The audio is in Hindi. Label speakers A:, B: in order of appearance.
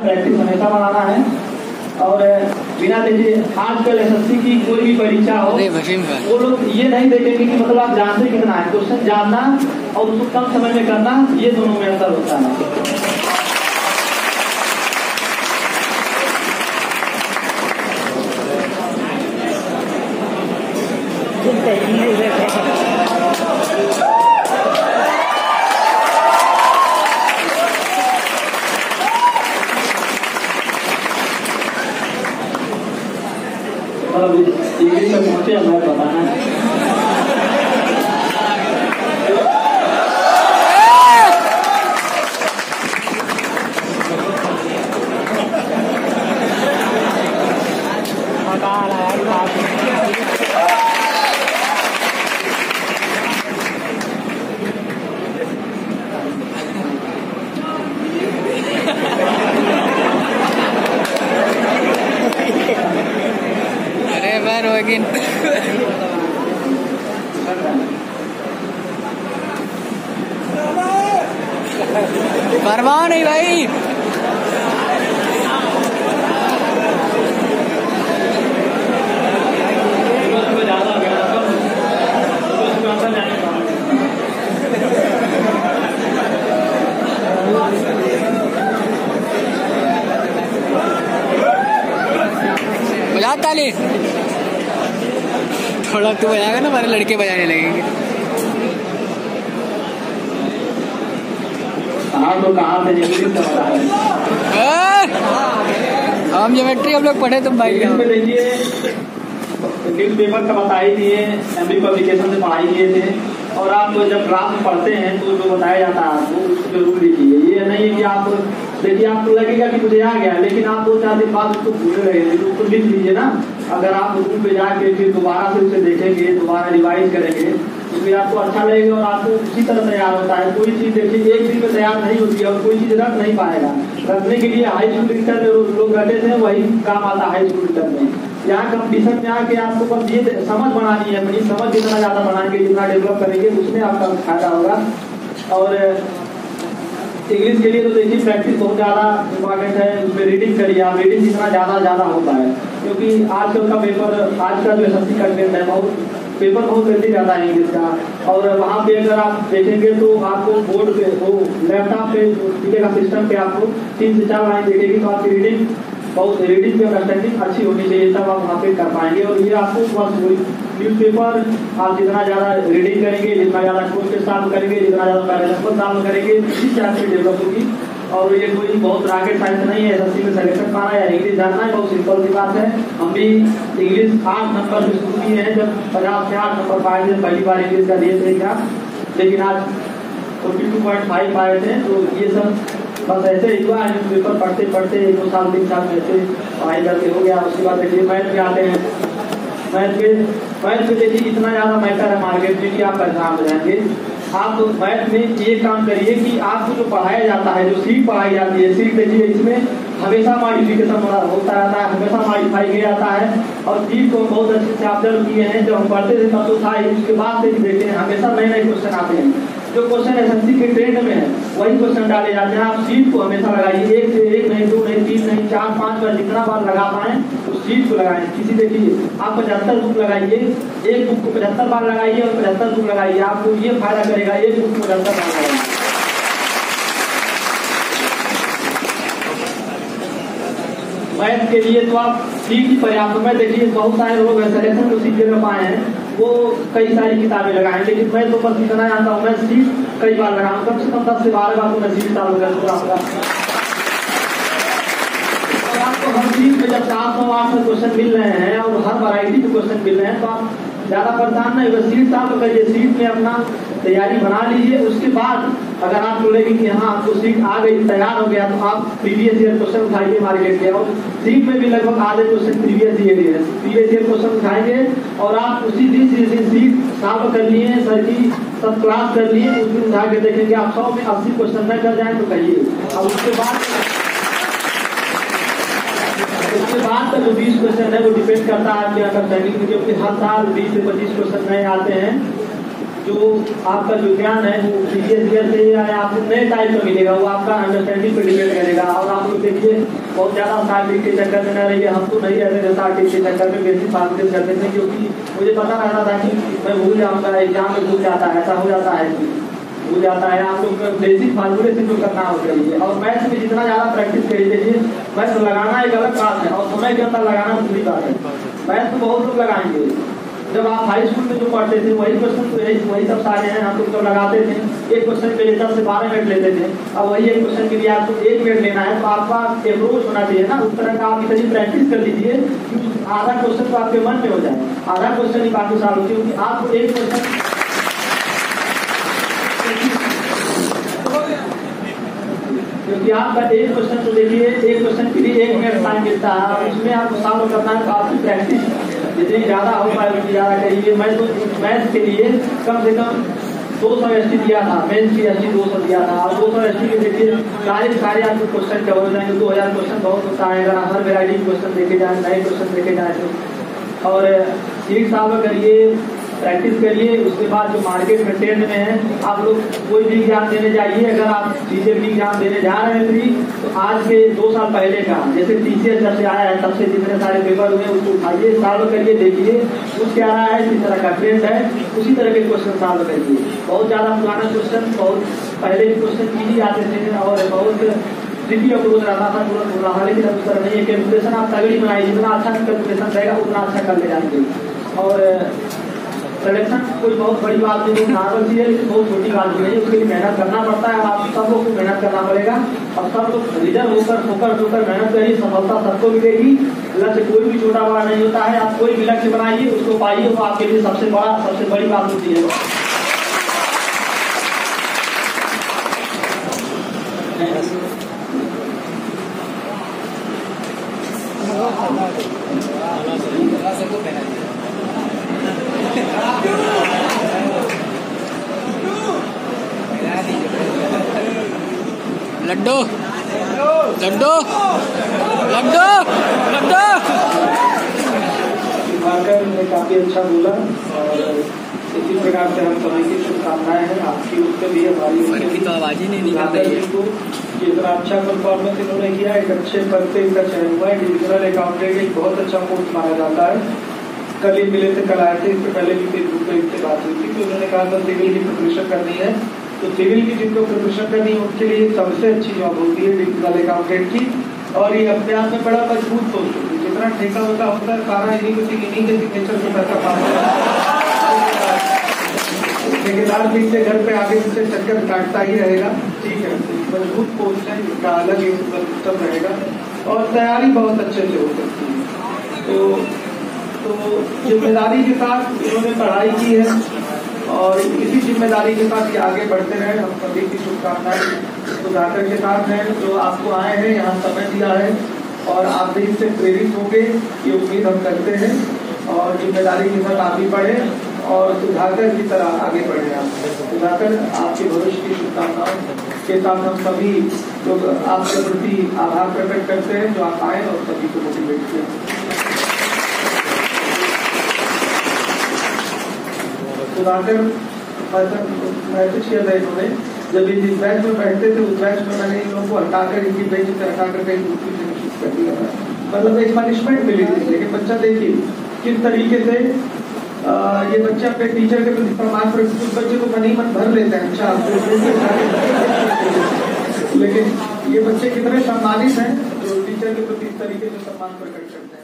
A: प्रैक्टिस हमेशा बनाना है। और बिना देखिए आजकल एस एस की कोई भी परीक्षा हो वो लोग ये नहीं देखेंगे कि मतलब आप जानते कितना है। क्वेश्चन जानना और उसको कम समय में करना ये दोनों में अंतर होता है। मतलब इंग्लिश में पहुँचे हमें बताना है
B: अरे मैं रोगिन परवाह नहीं भाई
A: सुबह सुबह ज़्यादा हो गया था सुबह सुबह जाने का
B: बजा ताली थोड़ा तू बजाएगा ना हमारे लड़के बजाने लगेंगे।
A: आप लोग कहाँ से हैं!
B: हम ज्योमेट्री हम लोग पढ़े तुम भाई
A: इंग्लिश देखिए न्यूज़ पेपर का बता ही दिए एमबी पब्लिकेशन से पढ़ाई किए थे। और आप जब क्लास में पढ़ते हैं तो जो बताया जाता है आपको उसको ज़रूर लिखिए ये नहीं है कि आप देखिए आपको लगेगा कि मुझे आ गया लेकिन आप दो चार दिन बाद उसको भूल रहे हैं। तो उसको लिख लीजिए ना। अगर आप रूम पे जाके फिर दोबारा से उसे देखेंगे दोबारा रिवाइज करेंगे फिर आपको अच्छा लगेगा और आपको उसी तरह तैयार होता है। कोई चीज़ देखिए, एक दिन में तैयार नहीं होती है और कोई चीज़ रख नहीं पाएगा। रखने के लिए हाई स्कूल इंटर में लोग रखे थे, वही काम आता हाई स्कूल इंटर में। यहाँ कंपटीशन में आके आपको बस ये समझ बनानी है अपनी, समझ जितना ज़्यादा बनाएँगे, जितना डेवलप करेंगे, उसमें आपका फ़ायदा होगा। और इंग्लिश के लिए तो देखिए प्रैक्टिस बहुत ज़्यादा इम्पोर्टेंट है उसमें रीडिंग करिए आप। रीडिंग जितना ज़्यादा ज़्यादा होता है। क्योंकि आजकल का पेपर आज का जो एस कंटेंट है। बहुत पेपर बहुत जल्दी जाता है इंग्लिश का और वहाँ पे अगर आप देखेंगे तो आपको बोर्ड पे, वो लैपटॉप पे दिखेगा सिस्टम पे आपको तीन से चार लाइन दिखेगी तो आपकी रीडिंग बहुत रीडिंग की अंडरस्टैंडिंग अच्छी होनी चाहिए, तब आप वहाँ पे कर पाएँगे। और ये आपको बस न्यूज़ पेपर आप जितना ज़्यादा रीडिंग करेंगे, जितना ज़्यादा क्वेश्चन सॉल्व करेंगे, जितना ज़्यादा पैराग्राफ सॉल्व करेंगे, इसी से आपकी डेवलप होगी। और ये कोई बहुत रॉकेट साइंस नहीं है एसएससी में सिलेक्शन पाना या इंग्लिश जानना है, बहुत सिंपल सी बात है। हम भी इंग्लिश आठ नंबर से शुरू किए हैं, जब पचास से आठ नंबर पाए थे, पहली बार इंग्लिश का दिए थे। एग्ज़ाम लेकिन आज फोर्टी टू पॉइंट फाइव पाए थे तो ये सब बस ऐसे ही हुआ है न्यूज़ पेपर पढ़ते पढ़ते एक दो साल, तीन साल में ऐसे पढ़ाई करके हो गया, उसके बाद देखिए मैथ में आते हैं। मैथ में मैथ में देखिए इतना ज़्यादा मैटर है मार्केट में कि आप परेशान हो जाएँगे। आप मैथ में ये काम करिए कि आपको जो पढ़ाया जाता है, जो सीट पढ़ाई जाती है सीट देखिए इसमें हमेशा मॉडिफिकेशन होता रहता है, हमेशा मॉडिफाई किया जाता है। और सीट को बहुत अच्छे से ऑब्ज़र्व किए हैं जब हम पढ़ते थे, तब तो था उसके बाद से भी देखते हैं, हमेशा नए नए क्वेश्चन आते हैं। जो क्वेश्चन एस के ट्रेंड में है, वही क्वेश्चन डाले जाते हैं। आप सीट को हमेशा लगाइए, एक से एक, नहीं दो, नहीं तीन, नहीं चार, पाँच बार जितना बार लगा पाए सीट को लगाएँ, किसी देखिए आप पचहत्तर बुक लगाइए, एक बुक को पचहत्तर बार लगाइए और पचहत्तर बुक लगाइए, आपको ये फ़ायदा करेगा, एक बुक को पचहत्तर बार लगाइए। मैथ के लिए तो आप सीट ही पर्याप्त मैं देखिए, बहुत सारे लोग सिलेक्शन जो सीट में पाए हैं। वो कई सारी किताबें लगाए, लेकिन मैं तो बस इतना आता हूँ, मैं सीट कई बार लगाऊँ, कम से कम दस से बारह बार तो मैं सीट दूँगा आपका हर चीज़ में जब सात सौ आठ सौ क्वेश्चन मिल रहे हैं और हर वैरायटी के क्वेश्चन मिल रहे हैं तो आप ज़्यादा परेशान नहीं बस सीट चालू करिए सीट में अपना तैयारी बना लीजिए। उसके बाद अगर आप लगे कि हाँ आपको सीट आ गई, तैयार हो गया तो आप प्रीवियस ईयर क्वेश्चन उठाइए मार्केट के और सीट में भी लगभग आधे क्वेश्चन प्रीवियस ईयर है। प्रीवियस ईयर क्वेश्चन उठाएँगे और आप उसी दिन जिस सीट साफ़ कर लिए, सर की सब क्लास कर लिए, उस दिन उठा के देखेंगे, आप सौ में अस्सी क्वेश्चन न कर जाए तो कहिए। अब उसके बाद का जो बीस क्वेश्चन है, वो डिपेंड करता है आपके अंडरस्टैंडिंग में क्योंकि हर साल बीस से पच्चीस क्वेश्चन नए आते हैं। जो आपका जो ज्ञान है, वो प्रीवियस ईयर से या आपको नए टाइप का मिलेगा, वो आपका अंडरस्टैंडिंग पे डिपेंड करेगा। और आप लोग देखिए, बहुत ज़्यादा सार्टिक के चक्कर में न रहिए। हम तो नहीं रहते थे सार्टिक के चक्कर में, बेसिक फार्मेशन करते थे, क्योंकि मुझे पता रहता था कि मैं भूल जाऊँगा एग्ज़ाम में भूल जाता है ऐसा हो जाता है। भूल जाता है। आप लोग बेसिक फार्मूलेशन जो करना हो चाहिए और मैथ में जितना ज़्यादा प्रैक्टिस करिए, देखिए मैथ लगाना एक अलग बात है और समय के अंदर लगाना दूसरी बात है। मैथ तो बहुत लोग लगाएँगे। जब आप हाई स्कूल में जो पढ़ते थे, वही क्वेश्चन तो यही वही सब सारे हैं, हम लोग जब लगाते थे। एक क्वेश्चन के लिए दस से बारह मिनट लेते थे। अब वही एक क्वेश्चन के लिए आपको एक मिनट लेना है तो आपका अप्रोच होना चाहिए ना। उस तरह का आप इतनी प्रैक्टिस कर लीजिए आधा क्वेश्चन तो आपके मन में हो जाए। आधा क्वेश्चन ही काफ़ी साल क्योंकि आपको एक क्वेश्चन क्योंकि आपका एक क्वेश्चन तो देखिए, एक क्वेश्चन के लिए एक मिनट टाइम मिलता है। उसमें आपको सॉल्व करना है तो आपकी प्रैक्टिस जितनी ज़्यादा हो पाए, उतनी ज़्यादा करिए। मैं तो मैथ के लिए कम से कम दो सौ एस दिया था। मेन्स की एस दो सौ दिया था। और दो सौ एस के देखिए, सारे सारे आपको क्वेश्चन कवर हो। जाएँगे दो हज़ार क्वेश्चन बहुत होता है। अगर हर वेराइटी क्वेश्चन देखे जाए, नए क्वेश्चन देखे जाए तो। और, एक साल में करिए प्रैक्टिस करिए उसके बाद जो मार्केट में ट्रेंड में है, आप लोग कोई भी एग्ज़ाम देने जाइए। अगर आप टीचर की एग्ज़ाम देने जा रहे हैं तो आज के दो साल पहले का, जैसे टीचर जब से आया है, तब से जितने सारे पेपर हुए, उसको उठाइए सॉल्व करिए, देखिए। कुछ क्या रहा है, किस तरह का ट्रेंड है, उसी तरह के क्वेश्चन सॉल्व करिए। बहुत ज़्यादा पुराना क्वेश्चन बहुत पहले क्वेश्चन इजी आते थे, और बहुत ट्रिकी अप्रोच रहता था तुरंत हो रहा, लेकिन अब तरह नहीं है। कैलकुलेशन आप तगड़ी बनाइए, जितना अच्छा कैलकुलेशन रहेगा, उतना अच्छा कर ले जाएँगे। और सिलेक्शन कोई बहुत बड़ी बात नहीं है नॉर्मल चीज़ है, लेकिन बहुत छोटी बात भी है उसके लिए मेहनत करना पड़ता है। आप सब लोग को मेहनत करना पड़ेगा और सब लोग रिज़र्व होकर फोकस होकर मेहनत करिए, सफलता सबको मिलेगी। लक्ष्य कोई भी छोटा बड़ा नहीं होता है। आप कोई भी लक्ष्य बनाइए, उसको पाइए, वो आपके लिए सबसे बड़ा, सबसे बड़ी बात होती है।
B: लड्डू। लड्डू। लड्डू। लड्डू।
A: ने काफ़ी अच्छा बोला और इसी प्रकार से हम समय की शुभकामनाएँ हैं। आपकी उसके लिए हमारी
B: की तो आवाज़ ही नहीं निकल रही है।
A: को इतना अच्छा परफॉर्मेंस इन्होंने किया एक अच्छे पद पे इनका चयन हुआ है। डिविजनल अकाउंटेंट एक बहुत अच्छा पोस्ट माना जाता है। कल ही मिले थे कल आए थे इससे पहले भी फेसबुक पे इनसे बात हुई थी। तो उन्होंने कहा था सिविल की प्रिपरेशन करनी है। तो सिविल की जिनको प्रिपरेशन करनी है उनके लिए सबसे अच्छी जॉब होती है डिविजनल अकाउंटेंट की। और ये अपने आप में बड़ा मज़बूत पोस्ट होती है। जितना ठेका होता होता है सारा इन्हीं इन्हीं के सिग्नेचर पे पैसा पास ठेकेदार भी इनके घर पे आगे से चक्कर काटता ही रहेगा। ठीक है, मज़बूत है, इसका अलग ही सिस्टम रहेगा। और तैयारी बहुत अच्छे से हो सकती है। तो तो ज़िम्मेदारी के साथ इन्होंने पढ़ाई की है। और इसी ज़िम्मेदारी के साथ ये आगे बढ़ते रहे, हम सभी की शुभकामनाएँ सुधाकर के साथ हैं जो आपको आए हैं, यहाँ समय दिया है, और आप भी इससे प्रेरित होंगे, ये उम्मीद हम करते हैं, और ज़िम्मेदारी के साथ आगे बढ़े, और सुधाकर की तरह आगे बढ़े आप। सुधाकर आपके भविष्य की शुभकामनाओं के साथ हम सभी लोग आपके प्रति आभार प्रकट करते हैं, जो आप आए और सभी को मोटिवेट किया सुधाकर मैसेज किया था इन्होंने। जब जिस बैच में बैठते थे, उस बैच में मैंने इन लोगों को हटाकर इनकी बेंच से हटाकर कहीं दूसरी शिफ्ट कर दिया था। मतलब एक पनिशमेंट मिली थी। लेकिन बच्चा देखिए, किस तरीके से ये बच्चे अपने टीचर के प्रति सम्मान पर कुछ बच्चे तो मन मन भर लेते हैं अच्छा लेकिन ये बच्चे कितने सम्मानित हैं, जो टीचर के प्रति इस तरीके से सम्मान प्रकट करते हैं।